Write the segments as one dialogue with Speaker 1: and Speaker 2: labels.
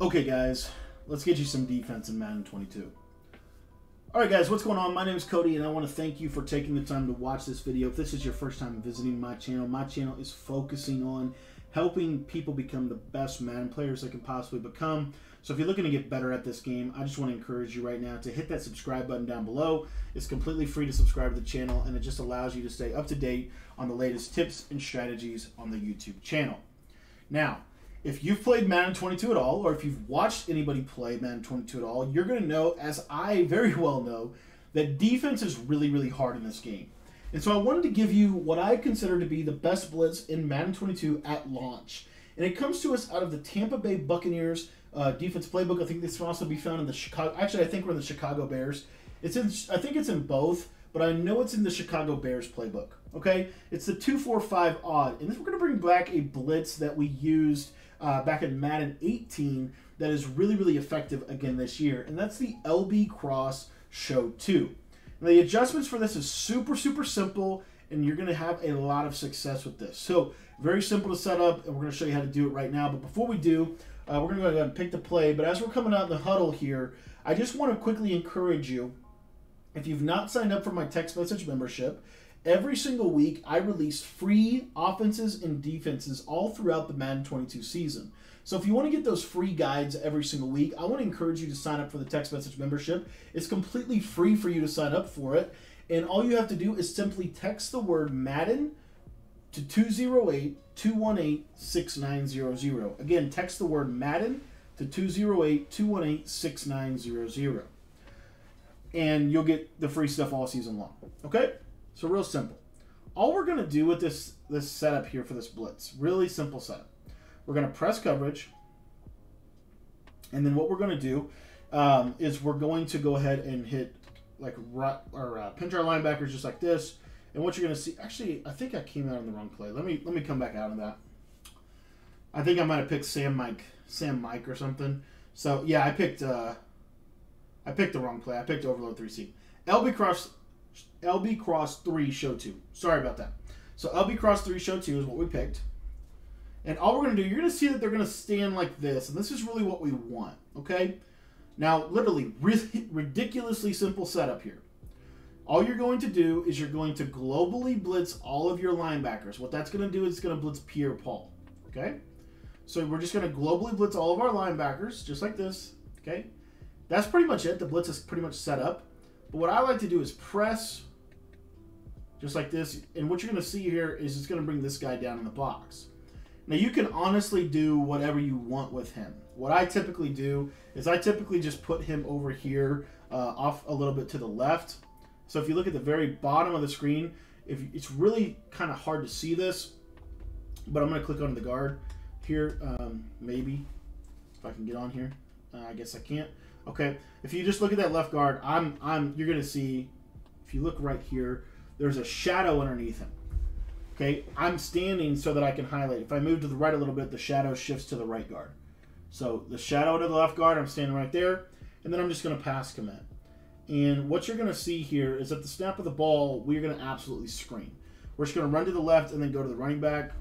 Speaker 1: Okay, guys, let's get you some defense in Madden 22. All right, guys, what's going on? My name is Cody, and I want to thank you for taking the time to watch this video. If this is your first time visiting my channel, my channel is focusing on helping people become the best Madden players they can possibly become. So if you're looking to get better at this game, I just want to encourage you right now to hit that subscribe button down below. It's completely free to subscribe to the channel, and it just allows you to stay up to date on the latest tips and strategies on the YouTube channel. Now, if you've played Madden 22 at all, or if you've watched anybody play Madden 22 at all, you're going to know, as I very well know, that defense is really, really hard in this game. And so I wanted to give you what I consider to be the best blitz in Madden 22 at launch. And it comes to us out of the Tampa Bay Buccaneers uh, defense playbook. I think this can also be found in the Chicago. Actually, I think we're in the Chicago Bears. It's in. I think it's in both, but I know it's in the Chicago Bears playbook. Okay, it's the two four five odd, and then we're going to bring back a blitz that we used uh, back in Madden 18 that is really really effective again this year, and that's the LB Cross Show Two. Now, the adjustments for this is super super simple, and you're going to have a lot of success with this. So very simple to set up, and we're going to show you how to do it right now. But before we do, uh, we're going to go ahead and pick the play. But as we're coming out in the huddle here, I just want to quickly encourage you. If you've not signed up for my text message membership, every single week I release free offenses and defenses all throughout the Madden 22 season. So if you want to get those free guides every single week, I want to encourage you to sign up for the text message membership. It's completely free for you to sign up for it. And all you have to do is simply text the word Madden to 208 218 6900. Again, text the word Madden to 208 218 6900. And you'll get the free stuff all season long. Okay? So real simple. All we're going to do with this this setup here for this blitz, really simple setup. We're going to press coverage. And then what we're going to do um, is we're going to go ahead and hit like or uh, pinch our linebackers just like this. And what you're going to see, actually, I think I came out on the wrong play. Let me let me come back out of that. I think I might have picked Sam Mike, Sam Mike or something. So yeah, I picked uh, I picked the wrong play. I picked Overload 3C. LB Cross LB Cross 3 Show 2. Sorry about that. So LB Cross 3 Show 2 is what we picked. And all we're going to do, you're going to see that they're going to stand like this. And this is really what we want, okay? Now, literally, really ridiculously simple setup here. All you're going to do is you're going to globally blitz all of your linebackers. What that's going to do is it's going to blitz Pierre Paul, okay? So we're just going to globally blitz all of our linebackers, just like this, okay? That's pretty much it. The blitz is pretty much set up. But what I like to do is press just like this. And what you're going to see here is it's going to bring this guy down in the box. Now you can honestly do whatever you want with him. What I typically do is I typically just put him over here uh, off a little bit to the left. So if you look at the very bottom of the screen, if it's really kind of hard to see this, but I'm going to click on the guard here, um, maybe if I can get on here. Uh, I guess I can't. Okay, if you just look at that left guard, I'm, I'm, you're going to see. If you look right here, there's a shadow underneath him. Okay, I'm standing so that I can highlight. If I move to the right a little bit, the shadow shifts to the right guard. So the shadow to the left guard, I'm standing right there, and then I'm just going to pass commit. And what you're going to see here is at the snap of the ball, we're going to absolutely screen. We're just going to run to the left and then go to the running back.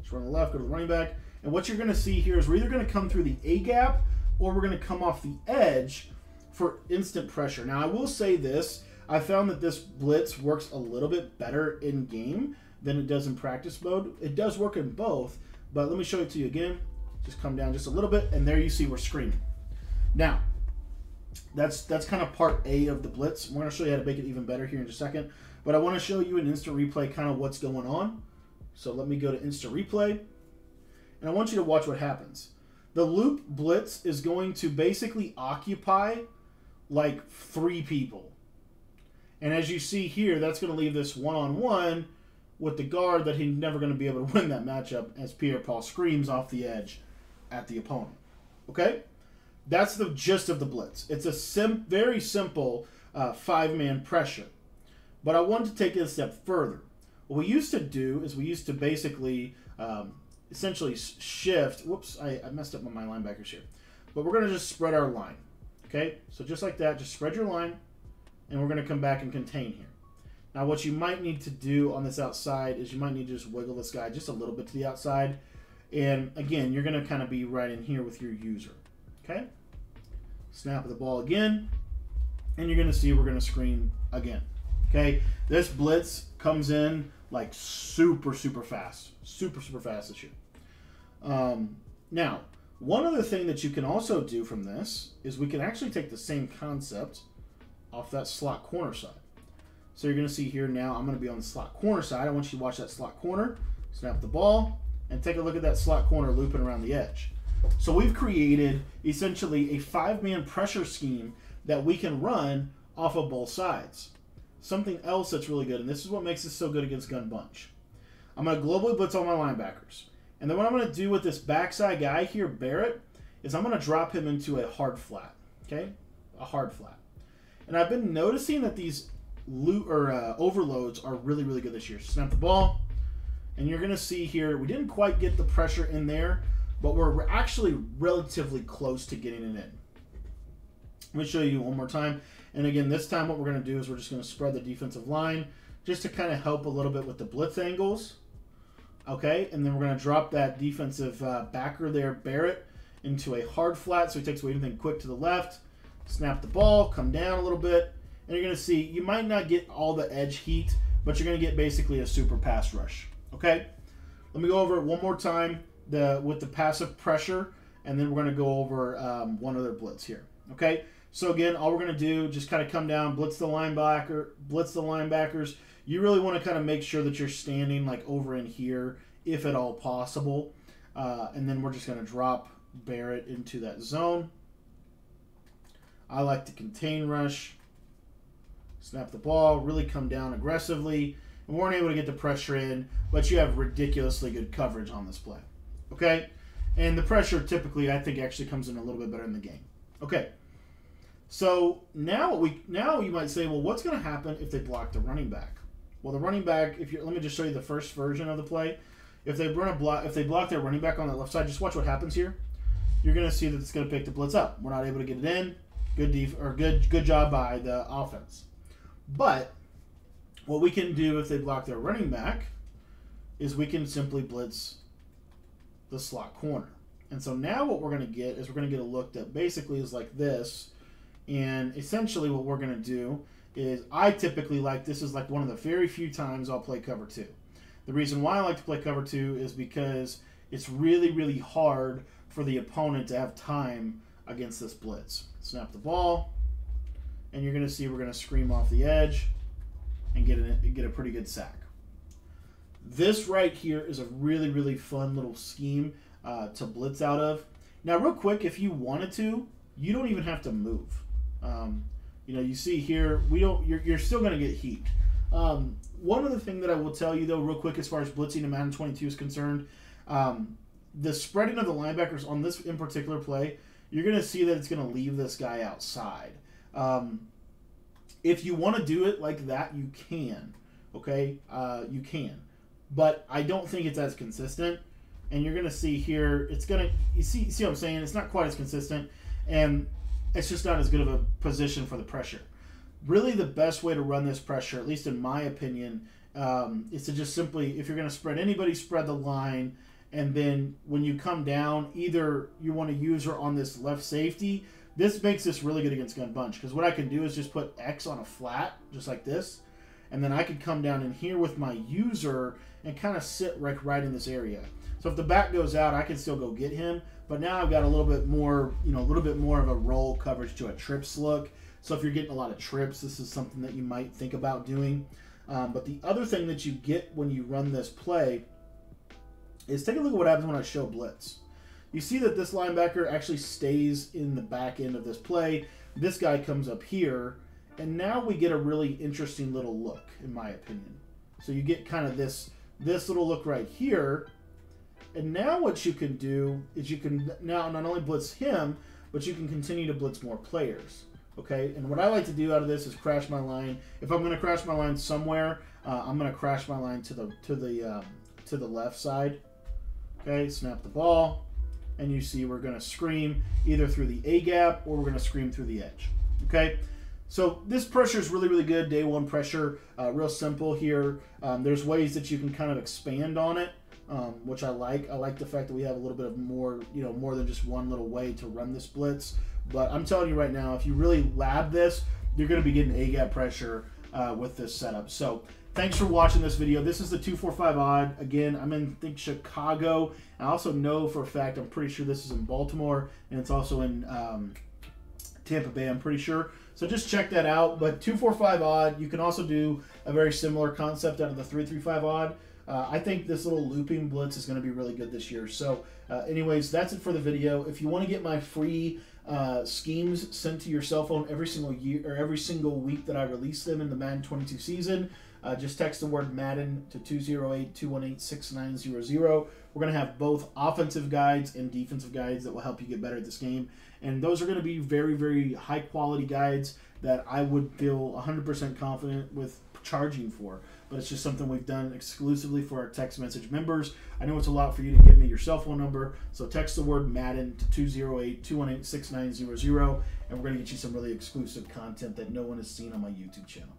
Speaker 1: Just run to the left, go to the running back. And what you're going to see here is we're either going to come through the A gap or we're going to come off the edge for instant pressure. Now, I will say this. I found that this blitz works a little bit better in game than it does in practice mode. It does work in both, but let me show it to you again. Just come down just a little bit, and there you see we're screaming. Now, that's that's kind of part A of the blitz. I'm going to show you how to make it even better here in just a second. But I want to show you an instant replay kind of what's going on. So let me go to instant replay. And I want you to watch what happens. The loop blitz is going to basically occupy like three people. And as you see here, that's going to leave this one-on-one with the guard that he's never going to be able to win that matchup as Pierre Paul screams off the edge at the opponent. Okay? That's the gist of the blitz. It's a sim- very simple uh, five man pressure. But I wanted to take it a step further. What we used to do is we used to basically um, essentially shift. Whoops, I, I messed up on my linebackers here. But we're going to just spread our line. Okay, so just like that, just spread your line, and we're going to come back and contain here. Now, what you might need to do on this outside is you might need to just wiggle this guy just a little bit to the outside. And again, you're going to kind of be right in here with your user. Okay? Snap of the ball again, and you're going to see we're going to screen again. Okay? This blitz comes in like super, super fast. Super, super fast this year. Um, now, one other thing that you can also do from this is we can actually take the same concept off that slot corner side. So you're going to see here now, I'm going to be on the slot corner side. I want you to watch that slot corner, snap the ball, and take a look at that slot corner looping around the edge. So we've created essentially a five-man pressure scheme that we can run off of both sides. Something else that's really good, and this is what makes this so good against Gun Bunch. I'm going to globally blitz all my linebackers. And then what I'm going to do with this backside guy here, Barrett, is I'm going to drop him into a hard flat. Okay? A hard flat. And I've been noticing that these loot or uh, overloads are really, really good this year. Snap the ball, and you're going to see here, we didn't quite get the pressure in there, but we're, actually relatively close to getting it in. Let me show you one more time. And again, this time what we're going to do is we're just going to spread the defensive line just to kind of help a little bit with the blitz angles. Okay, and then we're going to drop that defensive uh, backer there, Barrett, into a hard flat so he takes away anything quick to the left. Snap the ball, come down a little bit, and you're going to see you might not get all the edge heat, but you're going to get basically a super pass rush. Okay, let me go over it one more time the with the passive pressure, and then we're going to go over um, one other blitz here. Okay, so again, all we're going to do just kind of come down, blitz the linebacker, blitz the linebackers. You really want to kind of make sure that you're standing like over in here, if at all possible, uh, and then we're just going to drop Barrett into that zone. I like to contain rush, snap the ball, really come down aggressively. And weren't able to get the pressure in, but you have ridiculously good coverage on this play. Okay? And the pressure typically, I think, actually comes in a little bit better in the game. Okay. So now what we now you might say, well, what's going to happen if they block the running back? Well, the running back, if you let me just show you the first version of the play. If they run a block, if they block their running back on the left side, just watch what happens here. You're going to see that it's going to pick the blitz up. We're not able to get it in. Good def- or good good job by the offense. But what we can do if they block their running back is we can simply blitz the slot corner. And so now what we're going to get is we're going to get a look that basically is like this. And essentially what we're going to do is I typically like this is like one of the very few times I'll play cover two. The reason why I like to play cover two is because it's really, really hard for the opponent to have time against this blitz. Snap the ball, and you're going to see we're going to scream off the edge and get a, get a pretty good sack. This right here is a really, really fun little scheme uh, to blitz out of. Now, real quick, if you wanted to, you don't even have to move. Um, you know, you see here, we don't. You're, you're still going to get heat. Um, one other thing that I will tell you, though, real quick, as far as blitzing in Madden 22 is concerned, um, the spreading of the linebackers on this in particular play, you're going to see that it's going to leave this guy outside. Um, if you want to do it like that, you can. Okay, uh, you can, but I don't think it's as consistent. And you're gonna see here, it's gonna you see see what I'm saying? It's not quite as consistent, and it's just not as good of a position for the pressure. Really, the best way to run this pressure, at least in my opinion, um, is to just simply, if you're gonna spread anybody, spread the line, and then when you come down, either you want to use her on this left safety this makes this really good against Gun Bunch because what I can do is just put X on a flat, just like this, and then I could come down in here with my user and kind of sit right, right in this area. So if the back goes out, I can still go get him, but now I've got a little bit more, you know, a little bit more of a roll coverage to a trips look. So if you're getting a lot of trips, this is something that you might think about doing. Um, but the other thing that you get when you run this play is take a look at what happens when I show blitz. You see that this linebacker actually stays in the back end of this play. This guy comes up here, and now we get a really interesting little look, in my opinion. So you get kind of this this little look right here. And now what you can do is you can now not only blitz him, but you can continue to blitz more players. Okay, and what I like to do out of this is crash my line. If I'm going to crash my line somewhere, uh, I'm going to crash my line to the to the um, to the left side. Okay, snap the ball and you see we're going to scream either through the A gap or we're going to scream through the edge. Okay, so this pressure is really, really good. Day one pressure, uh, real simple here. Um, there's ways that you can kind of expand on it. um, which I like. I like the fact that we have a little bit of more, you know, more than just one little way to run this blitz. But I'm telling you right now, if you really lab this, you're going to be getting A gap pressure uh, with this setup. So thanks for watching this video. This is the 245 odd. Again, I'm in, I think, Chicago. I also know for a fact, I'm pretty sure this is in Baltimore, and it's also in um, Tampa Bay, I'm pretty sure. So just check that out. But 245 odd, you can also do a very similar concept out of the 335 odd. Uh, I think this little looping blitz is going to be really good this year. So, uh, anyways, that's it for the video. If you want to get my free uh, schemes sent to your cell phone every single year or every single week that I release them in the Madden 22 season, uh, just text the word Madden to 208 218 6900. We're going to have both offensive guides and defensive guides that will help you get better at this game. And those are going to be very, very high quality guides that I would feel 100% confident with charging for. But it's just something we've done exclusively for our text message members. I know it's a lot for you to give me your cell phone number. So text the word Madden to 208 218 6900. And we're going to get you some really exclusive content that no one has seen on my YouTube channel.